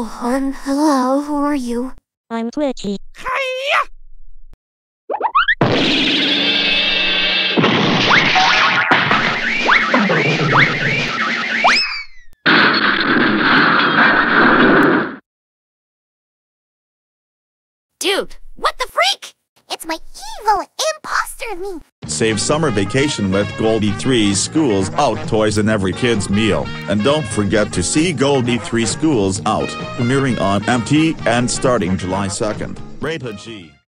Oh, hon. Hello, who are you? I'm Twitchy. Hiya! Dude, what the freak? My evil imposter me. Save summer vacation with Goldie 3's Schools Out toys in every kid's meal. And don't forget to see Goldie 3 Schools Out, premiering on MT and starting July 2nd. Rated G.